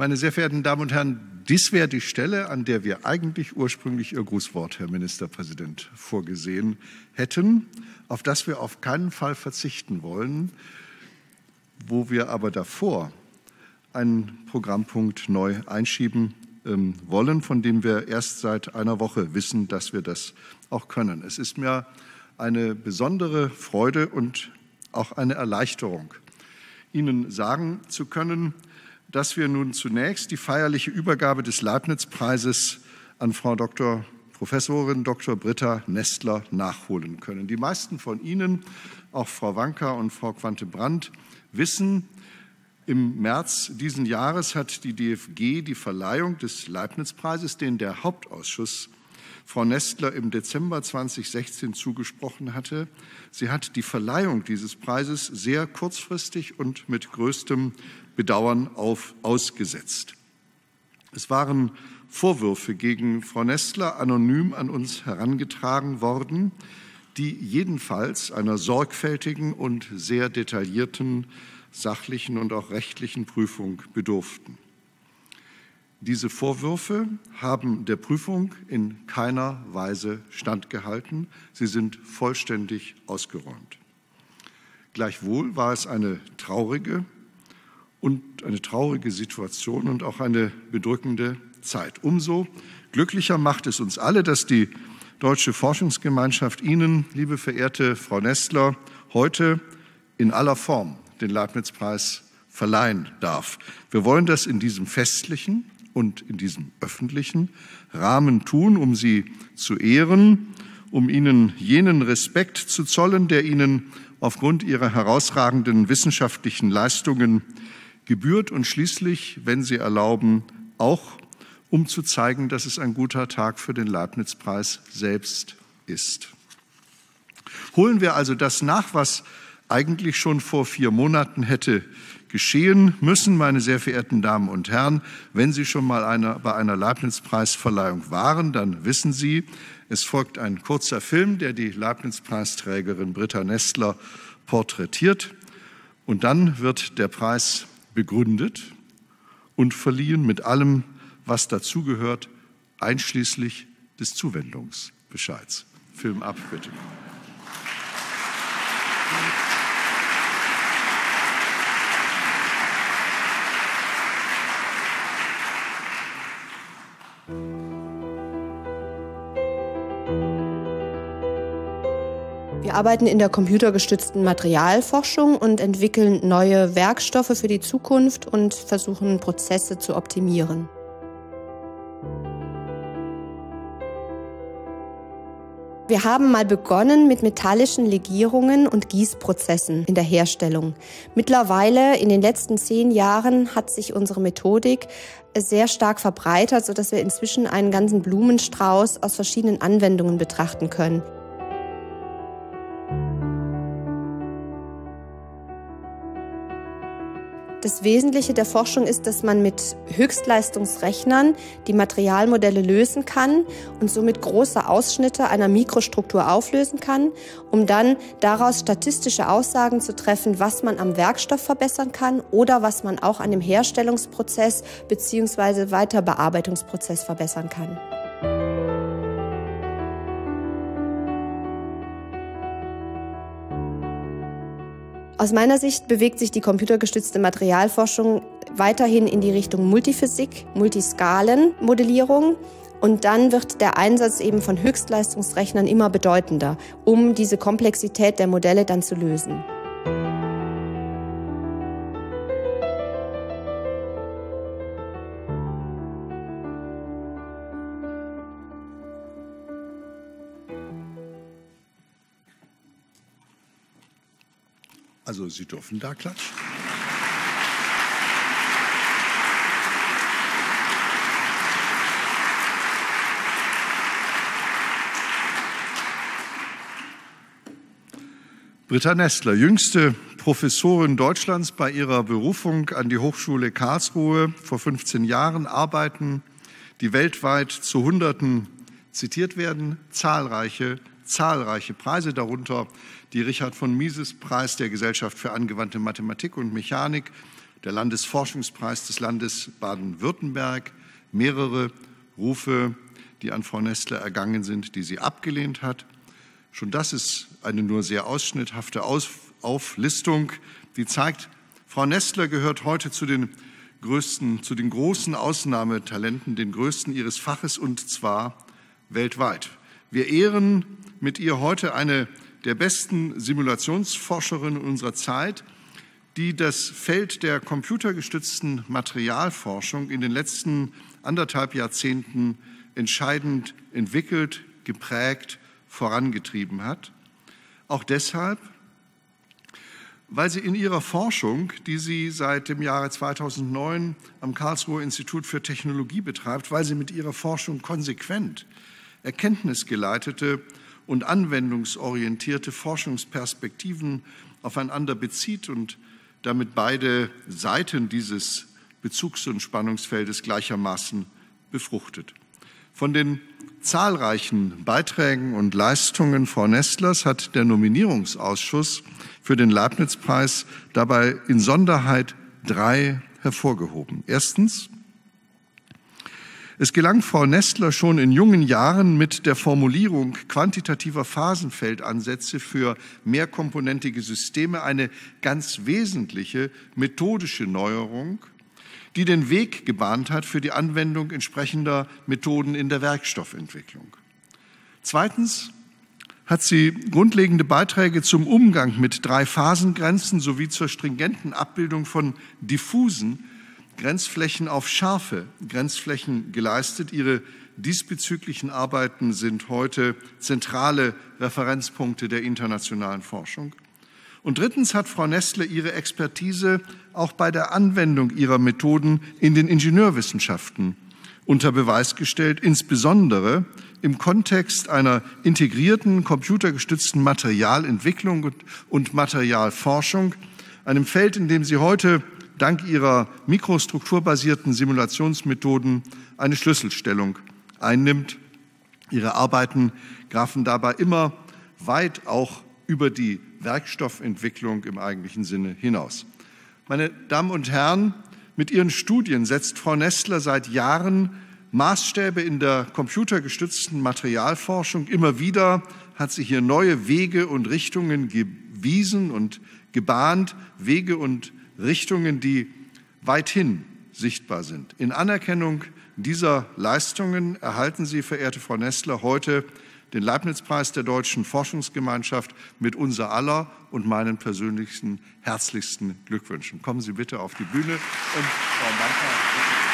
Meine sehr verehrten Damen und Herren, dies wäre die Stelle, an der wir eigentlich ursprünglich Ihr Grußwort, Herr Ministerpräsident, vorgesehen hätten, auf das wir auf keinen Fall verzichten wollen, wo wir aber davor einen Programmpunkt neu einschieben ähm, wollen, von dem wir erst seit einer Woche wissen, dass wir das auch können. Es ist mir eine besondere Freude und auch eine Erleichterung, Ihnen sagen zu können, dass wir nun zunächst die feierliche Übergabe des Leibniz-Preises an Frau Dr. Professorin Dr. Britta Nestler nachholen können. Die meisten von Ihnen, auch Frau Wanka und Frau Quante-Brandt, wissen, im März diesen Jahres hat die DFG die Verleihung des Leibniz-Preises, den der Hauptausschuss Frau Nestler im Dezember 2016 zugesprochen hatte. Sie hat die Verleihung dieses Preises sehr kurzfristig und mit größtem Bedauern auf, ausgesetzt. Es waren Vorwürfe gegen Frau Nestler anonym an uns herangetragen worden, die jedenfalls einer sorgfältigen und sehr detaillierten sachlichen und auch rechtlichen Prüfung bedurften. Diese Vorwürfe haben der Prüfung in keiner Weise standgehalten. Sie sind vollständig ausgeräumt. Gleichwohl war es eine traurige und eine traurige Situation und auch eine bedrückende Zeit. Umso glücklicher macht es uns alle, dass die Deutsche Forschungsgemeinschaft Ihnen, liebe verehrte Frau Nestler, heute in aller Form den Leibniz-Preis verleihen darf. Wir wollen das in diesem festlichen und in diesem öffentlichen Rahmen tun, um Sie zu ehren, um Ihnen jenen Respekt zu zollen, der Ihnen aufgrund Ihrer herausragenden wissenschaftlichen Leistungen gebührt und schließlich, wenn Sie erlauben, auch um zu zeigen, dass es ein guter Tag für den Leibniz-Preis selbst ist. Holen wir also das nach, was eigentlich schon vor vier Monaten hätte geschehen müssen, meine sehr verehrten Damen und Herren. Wenn Sie schon mal einer, bei einer Leibniz-Preisverleihung waren, dann wissen Sie, es folgt ein kurzer Film, der die Leibniz-Preisträgerin Britta Nestler porträtiert. Und dann wird der Preis begründet und verliehen mit allem, was dazugehört, einschließlich des Zuwendungsbescheids. Film ab, bitte. Wir arbeiten in der computergestützten Materialforschung und entwickeln neue Werkstoffe für die Zukunft und versuchen Prozesse zu optimieren. Wir haben mal begonnen mit metallischen Legierungen und Gießprozessen in der Herstellung. Mittlerweile, in den letzten zehn Jahren, hat sich unsere Methodik sehr stark verbreitert, sodass wir inzwischen einen ganzen Blumenstrauß aus verschiedenen Anwendungen betrachten können. Das Wesentliche der Forschung ist, dass man mit Höchstleistungsrechnern die Materialmodelle lösen kann und somit große Ausschnitte einer Mikrostruktur auflösen kann, um dann daraus statistische Aussagen zu treffen, was man am Werkstoff verbessern kann oder was man auch an dem Herstellungsprozess bzw. Weiterbearbeitungsprozess verbessern kann. Aus meiner Sicht bewegt sich die computergestützte Materialforschung weiterhin in die Richtung Multiphysik, Multiskalenmodellierung und dann wird der Einsatz eben von Höchstleistungsrechnern immer bedeutender, um diese Komplexität der Modelle dann zu lösen. Also Sie dürfen da klatschen. Britta Nestler, jüngste Professorin Deutschlands bei ihrer Berufung an die Hochschule Karlsruhe vor 15 Jahren, arbeiten, die weltweit zu Hunderten zitiert werden, zahlreiche, zahlreiche Preise, darunter die Richard von Mises Preis der Gesellschaft für angewandte Mathematik und Mechanik, der Landesforschungspreis des Landes Baden-Württemberg, mehrere Rufe, die an Frau Nestler ergangen sind, die sie abgelehnt hat. Schon das ist eine nur sehr ausschnitthafte Auflistung, die zeigt, Frau Nestler gehört heute zu den größten, zu den großen Ausnahmetalenten, den größten ihres Faches und zwar weltweit. Wir ehren mit ihr heute eine der besten Simulationsforscherinnen unserer Zeit, die das Feld der computergestützten Materialforschung in den letzten anderthalb Jahrzehnten entscheidend entwickelt, geprägt, vorangetrieben hat. Auch deshalb, weil sie in ihrer Forschung, die sie seit dem Jahre 2009 am Karlsruher Institut für Technologie betreibt, weil sie mit ihrer Forschung konsequent erkenntnisgeleitete und anwendungsorientierte Forschungsperspektiven aufeinander bezieht und damit beide Seiten dieses Bezugs- und Spannungsfeldes gleichermaßen befruchtet. Von den zahlreichen Beiträgen und Leistungen Frau Nestlers hat der Nominierungsausschuss für den Leibniz-Preis dabei in Sonderheit drei hervorgehoben. Erstens, es gelang Frau Nestler schon in jungen Jahren mit der Formulierung quantitativer Phasenfeldansätze für mehrkomponentige Systeme eine ganz wesentliche methodische Neuerung, die den Weg gebahnt hat für die Anwendung entsprechender Methoden in der Werkstoffentwicklung. Zweitens hat sie grundlegende Beiträge zum Umgang mit drei Phasengrenzen sowie zur stringenten Abbildung von diffusen Grenzflächen auf scharfe Grenzflächen geleistet. Ihre diesbezüglichen Arbeiten sind heute zentrale Referenzpunkte der internationalen Forschung. Und drittens hat Frau Nestle ihre Expertise auch bei der Anwendung ihrer Methoden in den Ingenieurwissenschaften unter Beweis gestellt, insbesondere im Kontext einer integrierten computergestützten Materialentwicklung und Materialforschung, einem Feld, in dem sie heute dank ihrer mikrostrukturbasierten Simulationsmethoden eine Schlüsselstellung einnimmt. Ihre Arbeiten grafen dabei immer weit auch über die Werkstoffentwicklung im eigentlichen Sinne hinaus. Meine Damen und Herren, mit ihren Studien setzt Frau Nestler seit Jahren Maßstäbe in der computergestützten Materialforschung. Immer wieder hat sie hier neue Wege und Richtungen gewiesen und gebahnt, Wege und Richtungen, die weithin sichtbar sind. In Anerkennung dieser Leistungen erhalten Sie, verehrte Frau Nestler, heute den Leibniz-Preis der Deutschen Forschungsgemeinschaft mit unser aller und meinen persönlichsten herzlichsten Glückwünschen. Kommen Sie bitte auf die Bühne und Frau Manka.